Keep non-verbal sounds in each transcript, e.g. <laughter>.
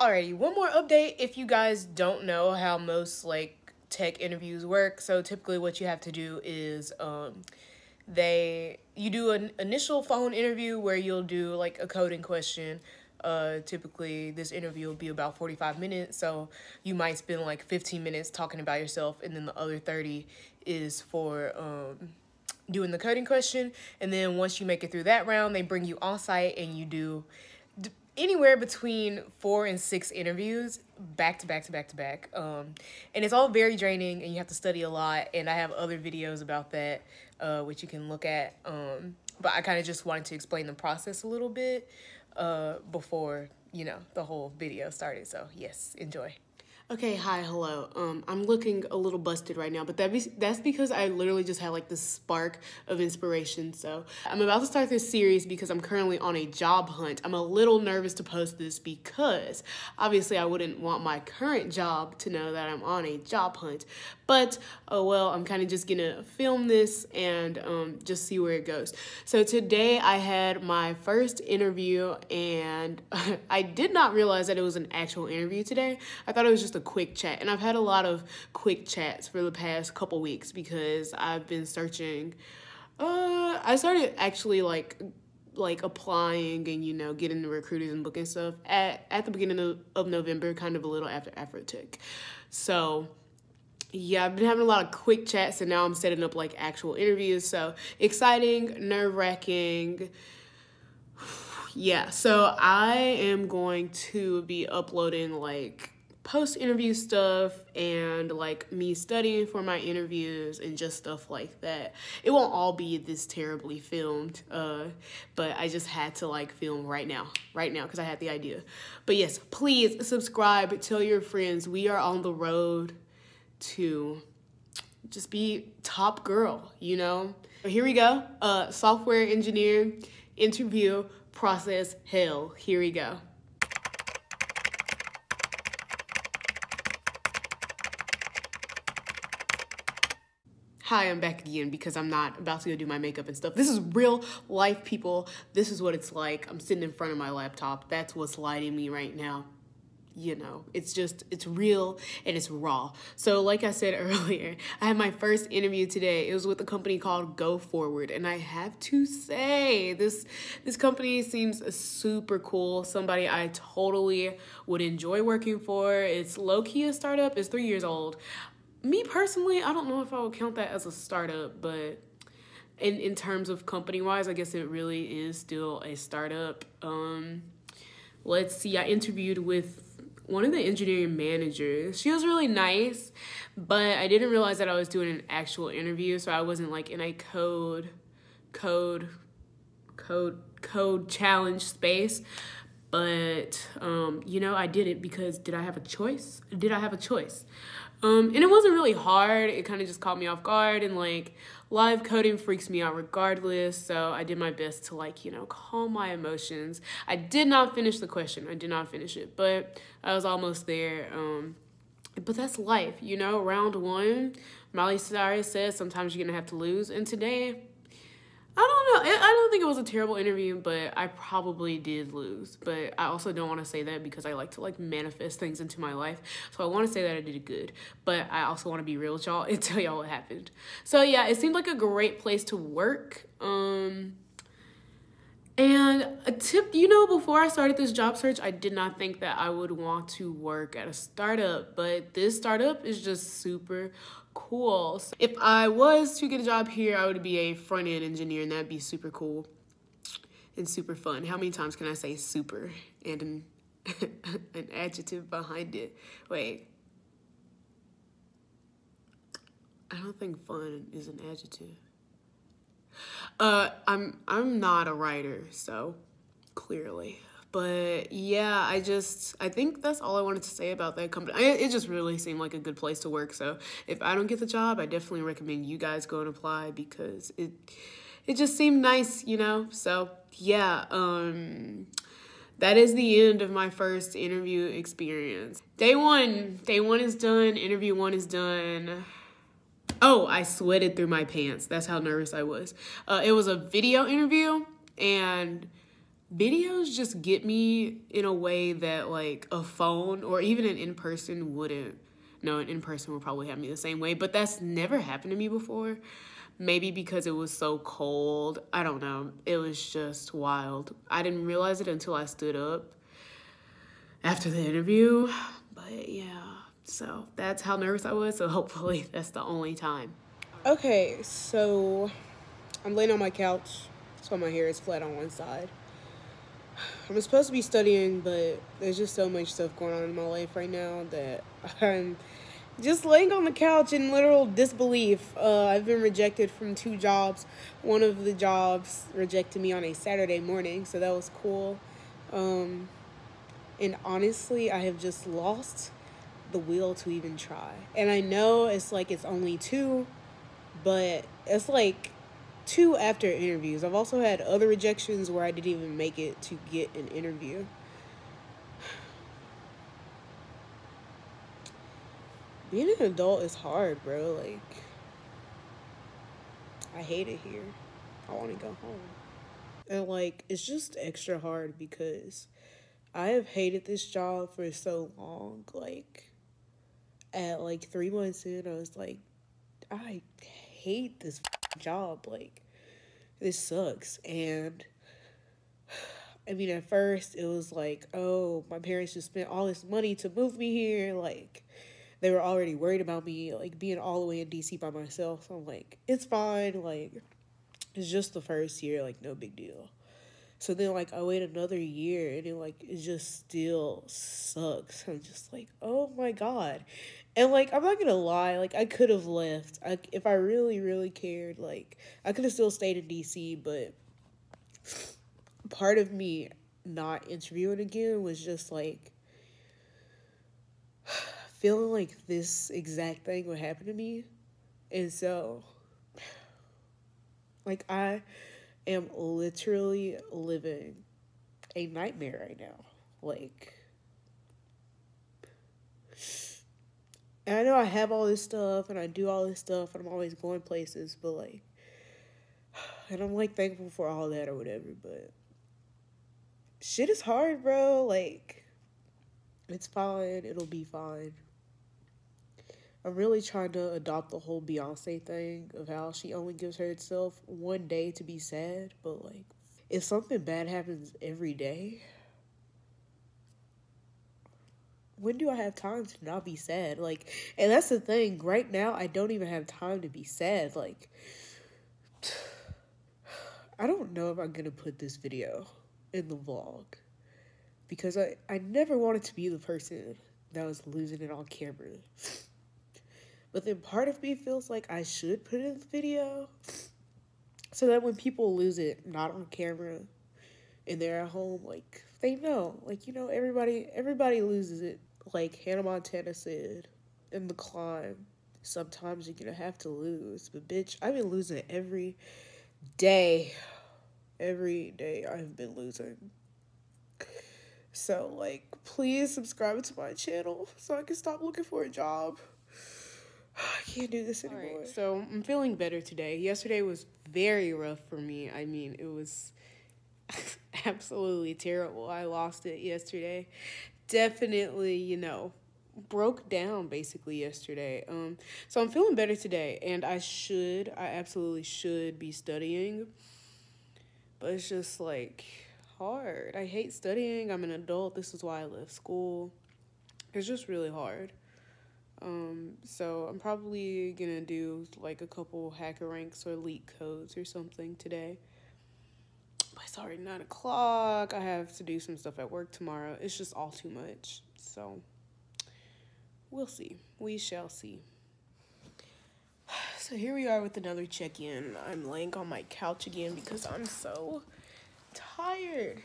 Alrighty, one more update if you guys don't know how most like tech interviews work. So typically what you have to do is um they you do an initial phone interview where you'll do like a coding question. Uh typically this interview will be about 45 minutes, so you might spend like 15 minutes talking about yourself and then the other 30 is for um doing the coding question and then once you make it through that round, they bring you on site and you do anywhere between four and six interviews back to back to back to back. Um, and it's all very draining and you have to study a lot. And i have other videos about that uh, which you can look at. Um, but i kind of just wanted to explain the process a little bit uh, before you know the whole video started. So yes enjoy Okay, hi, hello. Um, I'm looking a little busted right now, but that be, that's because I literally just had like this spark of inspiration. So I'm about to start this series because I'm currently on a job hunt. I'm a little nervous to post this because obviously I wouldn't want my current job to know that I'm on a job hunt. But oh well, I'm kind of just gonna film this and um, just see where it goes. So today I had my first interview and <laughs> I did not realize that it was an actual interview today. I thought it was just a a quick chat. And I've had a lot of quick chats for the past couple weeks because I've been searching. Uh, I started actually like like applying and you know getting the recruiters and booking stuff at at the beginning of, of November, kind of a little after Afrotech. So yeah, I've been having a lot of quick chats and now I'm setting up like actual interviews. So exciting, nerve wracking. <sighs> Yeah, so I am going to be uploading like post interview stuff and like me studying for my interviews and just stuff like that. It won't all be this terribly filmed, uh, but I just had to like film right now, right now, because I had the idea. But yes, please subscribe, tell your friends. We are on the road to just be top girl, you know? here we go. Uh, software engineer interview process hell. Here we go. Hi, I'm back again because I'm not about to go do my makeup and stuff. This is real life, people. This is what it's like. I'm sitting in front of my laptop. That's what's lighting me right now. You know, it's just, it's real and it's raw. So, like I said <laughs> earlier, I had my first interview today. It was with a company called Go Forward, and I have to say, this this company seems super cool. Somebody I totally would enjoy working for. It's low key a startup. It's three years old me personally, I don't know if I would count that as a startup, but in in terms of company wise, I guess it really is still a startup. Um, let's see, I interviewed with one of the engineering managers. She was really nice, but I didn't realize that I was doing an actual interview, so I wasn't like in a code, code, code, code challenge space. But um, you know, I did it because did I have a choice? Did I have a choice? Um, and it wasn't really hard. It kind of just caught me off guard and like live coding freaks me out regardless. So I did my best to like, you know, calm my emotions. I did not finish the question. I did not finish it, but I was almost there. Um, but that's life, you know, round one, Miley Cyrus says sometimes you're gonna have to lose. And today I don't know. I don't think it was a terrible interview, but I probably did lose. But I also don't want to say that because I like to like manifest things into my life. So I want to say that I did good, but I also want to be real with y'all and <laughs> tell y'all what happened. So yeah, it seemed like a great place to work. Um and a tip, you know, before I started this job search, I did not think that I would want to work at a startup, but this startup is just super cool. So if I was to get a job here, I would be a front end engineer, and that'd be super cool and super fun. How many times can I say super and an, <laughs> an adjective behind it? Wait. I don't think fun is an adjective. Uh, I'm I'm not a writer, so clearly but yeah i just i think that's all i wanted to say about that company. It just really seemed like a good place to work. So if i don't get the job i definitely recommend you guys go and apply because it it just seemed nice you know? So yeah um that is the end of my first interview experience. Day one. Day one is done. Interview one is done. Oh i sweated through my pants. That's how nervous i was. Uh, it was a video interview and videos just get me in a way that like a phone or even an in person wouldn't. No, an in person would probably have me the same way, but that's never happened to me before. Maybe because it was so cold. I don't know. It was just wild. I didn't realize it until I stood up after the interview. But yeah, so that's how nervous I was. So hopefully <laughs> that's the only time. Okay, so I'm laying on my couch, so my hair is flat on one side. I'm supposed to be studying, but there's just so much stuff going on in my life right now that <laughs> I'm just laying on the couch in literal disbelief. Uh, I've been rejected from two jobs. One of the jobs rejected me on a Saturday morning, so that was cool. Um, and honestly, I have just lost the will to even try. And I know it's like it's only two, but it's like two after interviews. I've also had other rejections where I didn't even make it to get an interview. Being an adult is hard, bro. Like, I hate it here. I want to go home. And, like, it's just extra hard because I have hated this job for so long. Like, at like three months in, I was like, I hate this job. Like, this sucks. And I mean, at first it was like, oh, my parents just spent all this money to move me here. Like, they were already worried about me, like, being all the way in DC by myself. So I'm like, it's fine. Like, it's just the first year. Like, no big deal. So then, like, I wait another year and it, like, it just still sucks. I'm just like, oh my God. And like I'm not gonna lie, like I could have left. I, if I really, really cared, like I could have still stayed in DC, but part of me not interviewing again was just like <sighs> feeling like this exact thing would happen to me. And so like I am literally living a nightmare right now. Like And I know I have all this stuff and I do all this stuff and I'm always going places, but like, <sighs> and I'm like thankful for all that or whatever, but shit is hard, bro. Like, it's fine. It'll be fine. I'm really trying to adopt the whole Beyonce thing of how she only gives herself one day to be sad, but like, if something bad happens every day, when do I have time to not be sad? Like, and that's the thing. Right now, I don't even have time to be sad. Like, <sighs> I don't know if I'm gonna put this video in the vlog because I, I never wanted to be the person that was losing it on camera. But then part of me feels like I should put it in the video so that when people lose it, not on camera, and they're at home, like they know, like you know, everybody everybody loses it like Hannah Montana said in The Climb, sometimes you're gonna have to lose. But bitch, I've been losing every day. Every day I've been losing. So, like, please subscribe to my channel so I can stop looking for a job. <sighs> I can't do this anymore. Right, so, I'm feeling better today. Yesterday was very rough for me. I mean, it was <laughs> absolutely terrible. I lost it yesterday definitely, you know, broke down basically yesterday. Um, so I'm feeling better today, and I should, I absolutely should be studying, but it's just like hard. I hate studying. I'm an adult. This is why I left school. It's just really hard. Um, so I'm probably gonna do like a couple HackerRanks or LeetCodes or something today it's already nine o'clock. I have to do some stuff at work tomorrow. It's just all too much. So we'll see. We shall see. <sighs> So here we are with another check in. I'm laying on my couch again because I'm so tired.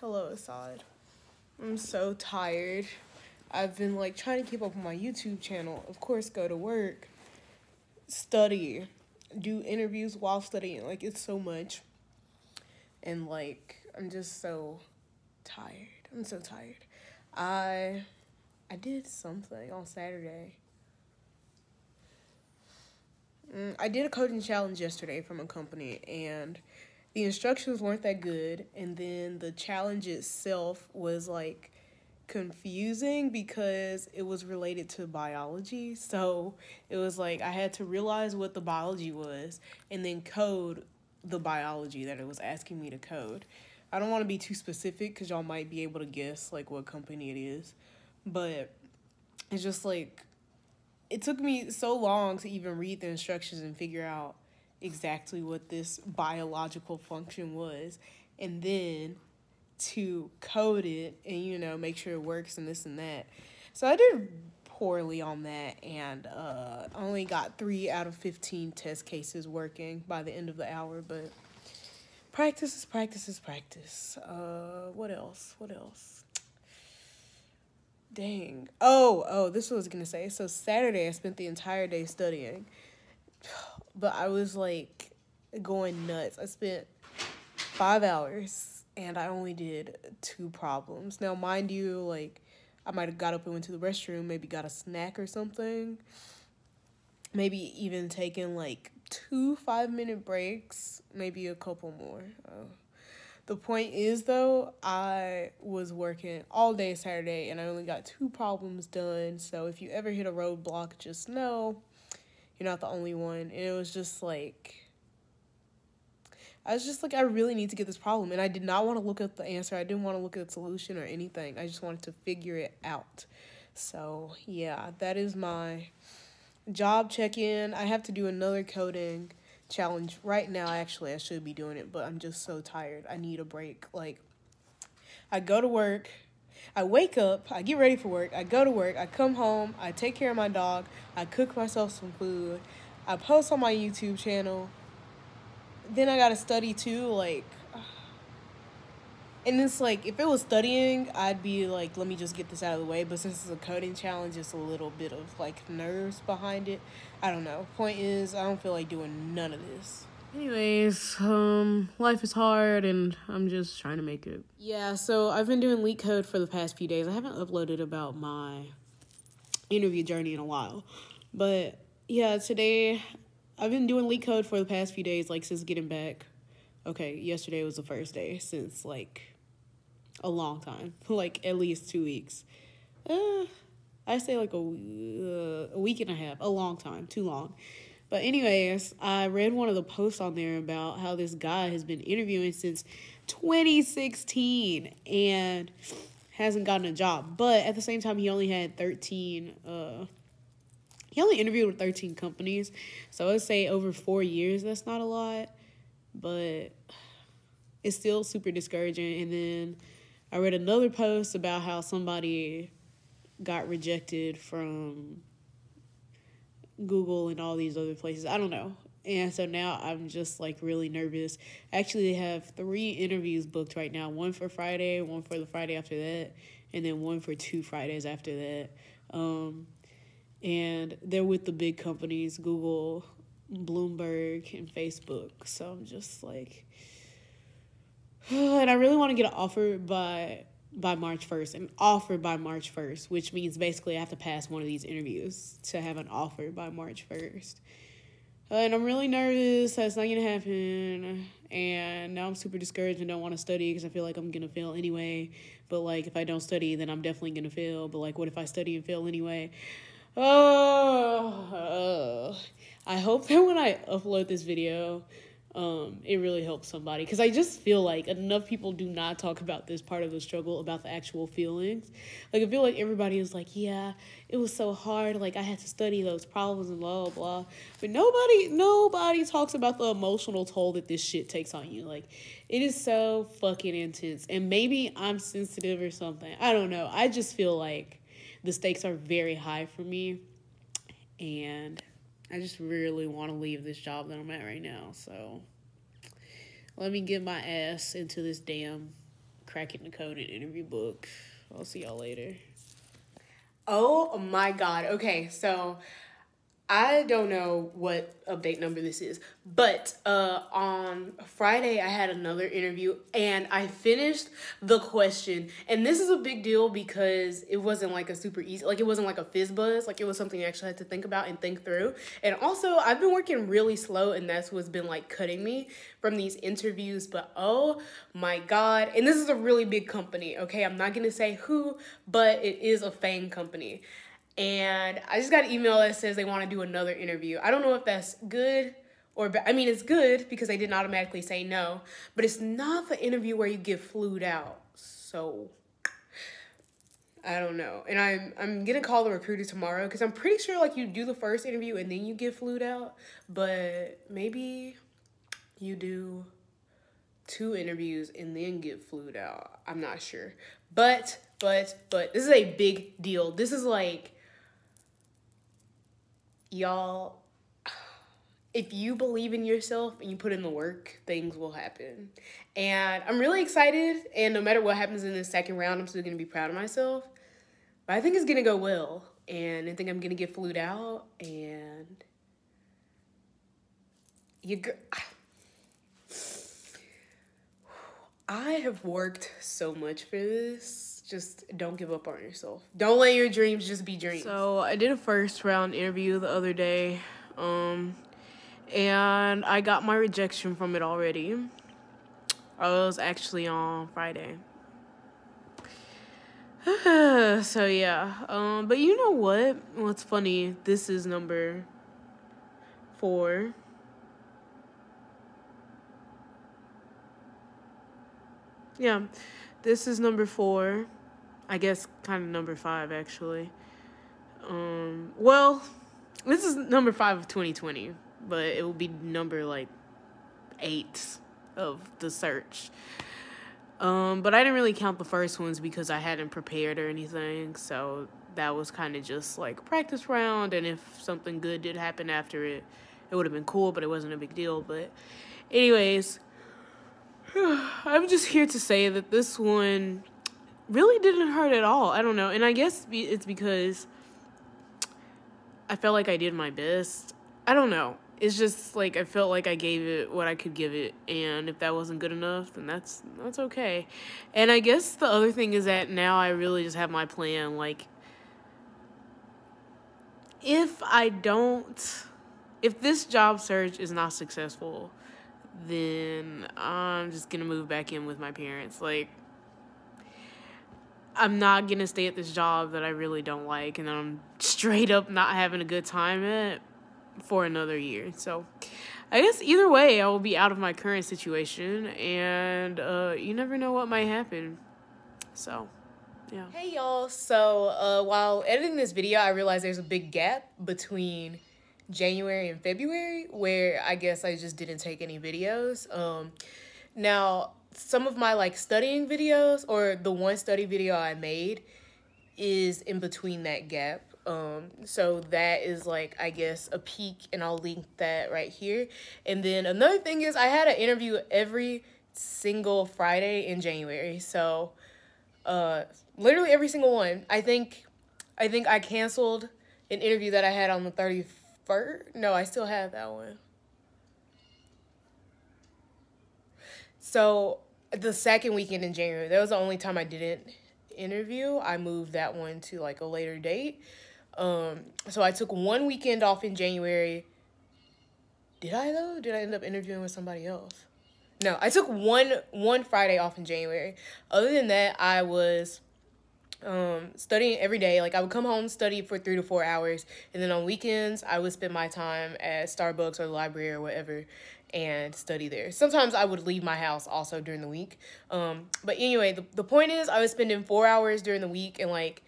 Hello, Assad. I'm so tired. I've been like trying to keep up with my YouTube channel. Of course, go to work, study, do interviews while studying. Like, it's so much and like I'm just so tired. I'm so tired. I I did something on Saturday. Mm, I did a coding challenge yesterday from a company and the instructions weren't that good, and then the challenge itself was like confusing because it was related to biology. So it was like I had to realize what the biology was and then code the biology that it was asking me to code. I don't want to be too specific because y'all might be able to guess like what company it is, but it's just like it took me so long to even read the instructions and figure out exactly what this biological function was, and then to code it and you know make sure it works and this and that. So I did poorly on that and uh only got 3 out of 15 test cases working by the end of the hour, but practice is practice is practice. Uh what else? What else? Dang. Oh, oh, this was gonna say. So Saturday I spent the entire day studying. <sighs> But I was like going nuts. I spent five hours and I only did two problems. Now, mind you, like I might have got up and went to the restroom, maybe got a snack or something. Maybe even taken like two five minute breaks, maybe a couple more. Uh, the point is, though, I was working all day Saturday and I only got two problems done. So if you ever hit a roadblock, just know you're not the only one. And it was just like I was just like, I really need to get this problem. And I did not want to look at the answer. I didn't want to look at the solution or anything. I just wanted to figure it out. So, yeah, that is my job check in. I have to do another coding challenge right now. Actually, I should be doing it, but I'm just so tired. I need a break. Like, I go to work. I wake up, I get ready for work, I go to work, I come home, I take care of my dog, I cook myself some food, I post on my YouTube channel, then I gotta study too, like and it's like if it was studying, I'd be like, let me just get this out of the way. But since it's a coding challenge, it's a little bit of like nerves behind it. I don't know. Point is, I don't feel like doing none of this. Anyways, um, life is hard and I'm just trying to make it. Yeah, so I've been doing LeetCode for the past few days. I haven't uploaded about my interview journey in a while. But yeah, today I've been doing LeetCode for the past few days, like since getting back. Okay, yesterday was the first day since like a long time, <laughs> like at least two weeks. Uh, I say like a uh, a week and a half, a long time, too long. But anyways, I read one of the posts on there about how this guy has been interviewing since 2016 and hasn't gotten a job. But at the same time, he only had 13 uh, he only interviewed with 13 companies. So I'd say over four years, that's not a lot, but it's still super discouraging. And then I read another post about how somebody got rejected from Google and all these other places. I don't know. And so now I'm just like really nervous. Actually, they have three interviews booked right now one for Friday, one for the Friday after that, and then one for two Fridays after that. Um, and they're with the big companies Google, Bloomberg, and Facebook. So I'm just like, <sighs> and I really want to get an offer by by March 1st, an offer by March 1st, which means basically I have to pass one of these interviews to have an offer by March 1st. And I'm really nervous that's not to happen. And now I'm super discouraged and don't want to study because I feel like I'm going to fail anyway. But, like, if I don't study, then I'm definitely going to fail. But, like, what if I study and fail anyway? Oh, I hope <laughs> that when I upload this video, um, it really helps somebody because I just feel like enough people do not talk about this part of the struggle about the actual feelings. Like I feel like everybody is like, yeah, it was so hard. Like I had to study those problems and blah blah blah. But nobody, nobody talks about the emotional toll that this shit takes on you. Like it is so fucking intense. And maybe I'm sensitive or something. I don't know. I just feel like the stakes are very high for me. And I just really want to leave this job that I'm at right now. So let me get my ass into this damn Cracking the Coding Interview book. I'll see y'all later. Oh my god. Okay, so I don't know what update number this is, but uh, on Friday I had another interview and I finished the question. And this is a big deal because it wasn't like a super easy, like it wasn't like a fizz buzz, like it was something I actually had to think about and think through. And also, I've been working really slow, and that's what's been like cutting me from these interviews. But oh my god, and this is a really big company, okay? I'm not gonna say who, but it is a FANG company and I just got an email that says they want to do another interview. I don't know if that's good or I mean it's good because they didn't automatically say no, but it's not the interview where you get flued out. So I don't know. And I'm I'm gonna call the recruiter tomorrow because I'm pretty sure like you do the first interview and then you get flued out, but maybe you do two interviews and then get flued out. I'm not sure. But but but this is a big deal. This is like y'all if you believe in yourself and you put in the work, things will happen. And I'm really excited. And no matter what happens in the second round, I'm still gonna be proud of myself. But I think it's gonna go well. And I think I'm gonna get flued out. And you. <sighs> I have worked so much for this just don't give up on yourself. Don't let your dreams just be dreams. So I did a first round interview the other day, um, and I got my rejection from it already. I was actually on Friday. <sighs> so yeah, um, but you know what? What's funny? This is number four. Yeah. This is number four. I guess kind of number five, actually. Um, well, this is number five of 2020, but it will be number like eight of the search. Um, but I didn't really count the first ones because I hadn't prepared or anything, so that was kind of just like practice round. And if something good did happen after it, it would have been cool, but it wasn't a big deal. But, anyways, <sighs> I'm just here to say that this one really didn't hurt at all. I don't know. And I guess it's because I felt like I did my best. I don't know. It's just like I felt like I gave it what I could give it and if that wasn't good enough, then that's that's okay. And I guess the other thing is that now I really just have my plan like if I don't if this job search is not successful, then I'm just gonna move back in with my parents. Like, I'm not gonna stay at this job that I really don't like, and I'm straight up not having a good time at for another year. So, I guess either way, I will be out of my current situation, and uh, you never know what might happen. So, yeah. Hey y'all. So, uh, while editing this video, I realized there's a big gap between January and February where I guess I just didn't take any videos. Um, now, some of my like studying videos or the one study video I made is in between that gap. Um, so that is like, I guess, a peak, and I'll link that right here. And then another thing is, I had an interview every single Friday in January. So, uh, literally every single one. I think, I think I canceled an interview that I had on the 31st first. No, I still have that one. So the second weekend in January, that was the only time I didn't interview. I moved that one to like a later date. Um, so I took one weekend off in January. Did I though? Did I end up interviewing with somebody else? No, I took one one Friday off in January. Other than that, I was um, studying every day. Like I would come home, study for three to four hours, and then on weekends I would spend my time at Starbucks or the library or whatever and study there. Sometimes I would leave my house also during the week. Um, but anyway, the, the point is I was spending four hours during the week and like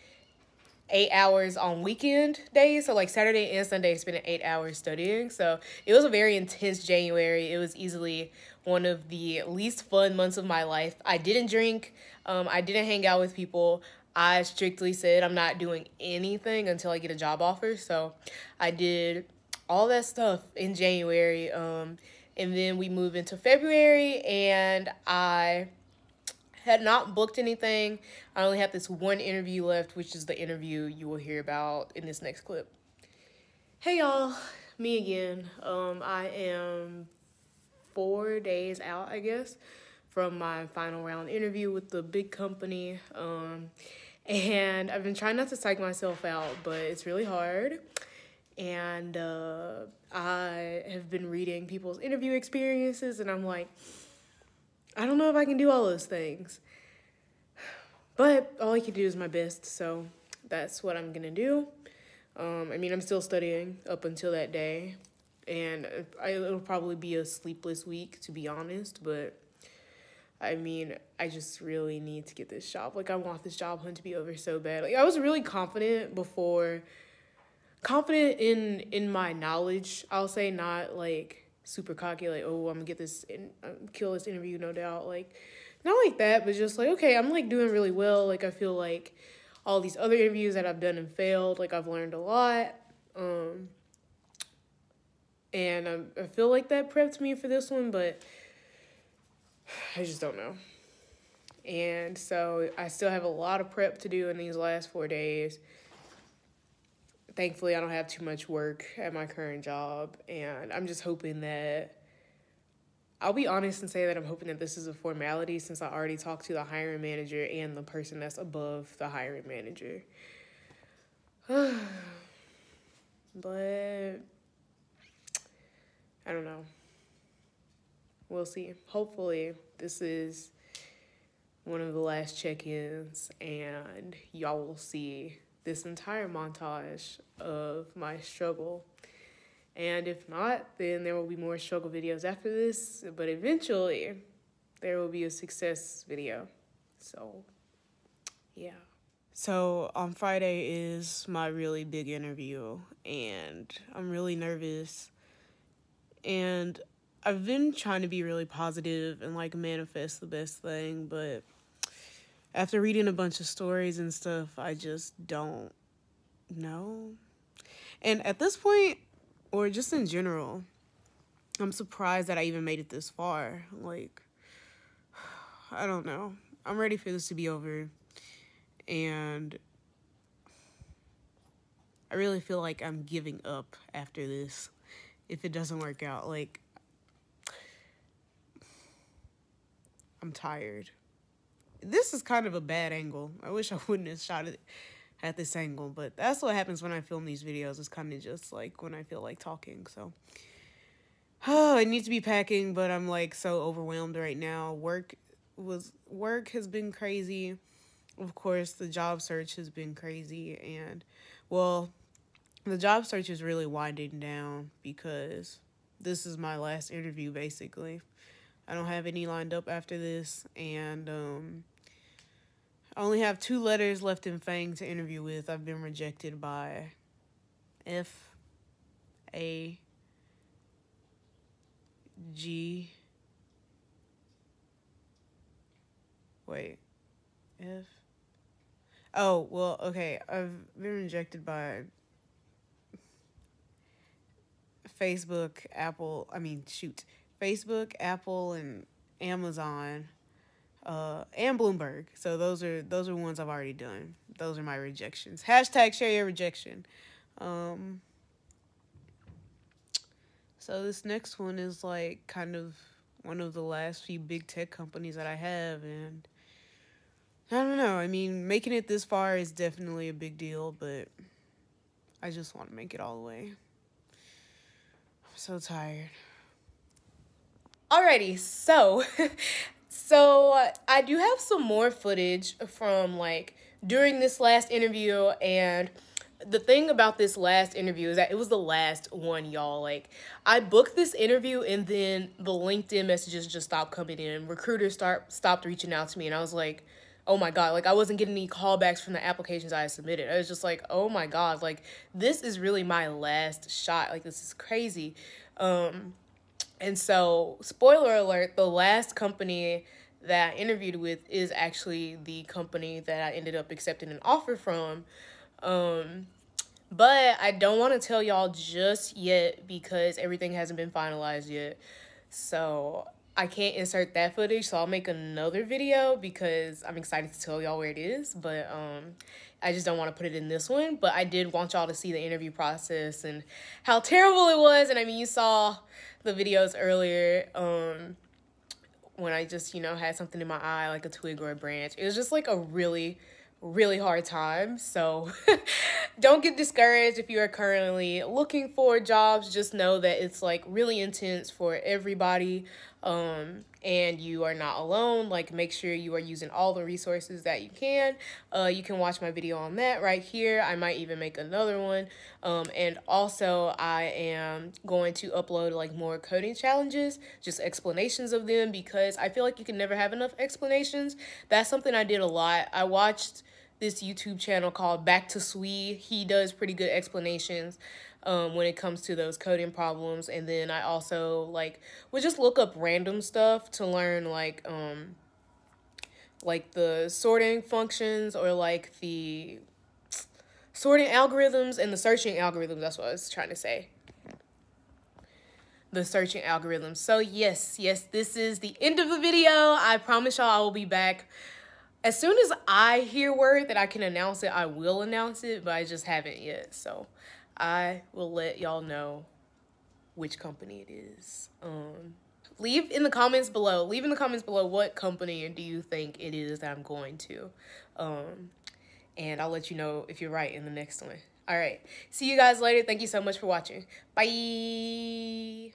eight hours on weekend days. So like Saturday and Sunday, spending eight hours studying. So it was a very intense January. It was easily one of the least fun months of my life. I didn't drink. Um, I didn't hang out with people. I strictly said I'm not doing anything until I get a job offer. So I did all that stuff in January. Um, and then we move into February and I had not booked anything. I only have this one interview left, which is the interview you will hear about in this next clip. Hey y'all, me again. Um, I am four days out, I guess, from my final round interview with the big company. Um, and I've been trying not to psych myself out, but it's really hard. And uh, I have been reading people's interview experiences, and I'm like, I don't know if I can do all those things. But all I can do is my best, so that's what I'm gonna do. Um, I mean, I'm still studying up until that day, and I, it'll probably be a sleepless week, to be honest, but I mean, I just really need to get this job. Like, I want this job hunt to be over so bad. Like, I was really confident before, confident in in my knowledge. I'll say not like super cocky, like, oh, I'm gonna get this and um, kill this interview, no doubt. Like, not like that, but just like, okay, I'm like doing really well. Like, I feel like all these other interviews that I've done and failed. Like I've learned a lot. Um, and I, I feel like that prepped me for this one, but I just don't know. And so I still have a lot of prep to do in these last four days. Thankfully, I don't have too much work at my current job, and I'm just hoping that I'll be honest and say that I'm hoping that this is a formality since I already talked to the hiring manager and the person that's above the hiring manager. <sighs> but I don't know. We'll see. Hopefully, this is one of the last check ins, and y'all will see this entire montage of my struggle and if not, then there will be more struggle videos after this. But eventually, there will be a success video. So, yeah. So, on Friday is my really big interview, and I'm really nervous. And I've been trying to be really positive and like manifest the best thing, but after reading a bunch of stories and stuff, I just don't know. And at this point, or just in general, I'm surprised that I even made it this far. Like, <sighs> I don't know. I'm ready for this to be over. And I really feel like I'm giving up after this if it doesn't work out. Like, I'm tired. This is kind of a bad angle. I wish I <laughs> wouldn't have shot it at this angle. But that's what happens when I film these videos. It's kind of just like when I feel like talking. So oh, <sighs> I need to be packing, but I'm like so overwhelmed right now. Work was work has been crazy. Of course, the job search has been crazy and well, the job search is really winding down because this is my last interview basically. I don't have any lined up after this and um I only have two letters left in Fang to interview with. I've been rejected by F A G Wait. F Oh, well, okay. I've been rejected by Facebook, Apple, I mean, shoot. Facebook, Apple, and Amazon uh, and Bloomberg. So those are those are ones I've already done. Those are my rejections. Hashtag share your rejection. Um, so this next one is like kind of one of the last few big tech companies that I have, and I don't know. I mean, making it this far is definitely a big deal, but I just want to make it all the way. I'm so tired. Alrighty, so <laughs> So I do have some more footage from like during this last interview and the thing about this last interview is that it was the last one, y'all. Like, I booked this interview and then the LinkedIn messages just stopped coming in. Recruiters start stopped reaching out to me, and I was like, oh my god, like I wasn't getting any callbacks from the applications I submitted. I was just like, oh my god, like this is really my last shot. Like this is crazy. Um, and so, spoiler alert, the last company that I interviewed with is actually the company that I ended up accepting an offer from. Um, but I don't want to tell y'all just yet because everything hasn't been finalized yet. So I can't insert that footage, so I'll make another video because I'm excited to tell y'all where it is. But um, I just don't want to put it in this one, but I did want y'all to see the interview process and how terrible it was. And I mean, you saw the videos earlier um, when I just, you know, had something in my eye, like a twig or a branch. It was just like a really, really hard time. So <laughs> don't get discouraged if you are currently looking for jobs. Just know that it's like really intense for everybody. Um, and you are not alone. Like make sure you are using all the resources that you can. Uh, you can watch my video on that right here. I might even make another one. Um, and also I am going to upload like more coding challenges, just explanations of them because I feel like you can never have enough explanations. That's something I did a lot. I watched this YouTube channel called Back to SWE. He does pretty good explanations um, when it comes to those coding problems. And then I also like would just look up random stuff to learn like um, like the sorting functions or like the sorting algorithms and the searching algorithms. That's what I was trying to say. The searching algorithms. So yes, yes, this is the end of the video. I promise y'all I will be back as soon as I hear word that I can announce it, I will announce it, but I just haven't yet. So I will let y'all know which company it is. Um, leave in the comments below, leave in the comments below what company do you think it is that I'm going to. Um, and I'll let you know if you're right in the next one. All right. See you guys later. Thank you so much for watching. Bye.